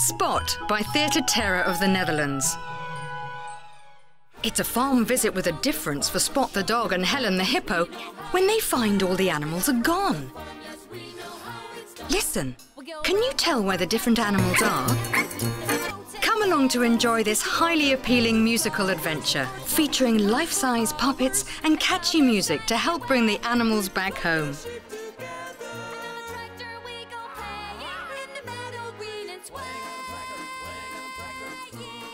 Spot by Theater Terra of the Netherlands. It's a farm visit with a difference for Spot the dog and Helen the hippo when they find all the animals are gone. Listen, can you tell where the different animals are? Come along to enjoy this highly appealing musical adventure featuring life size puppets and catchy music to help bring the animals back home. yeah.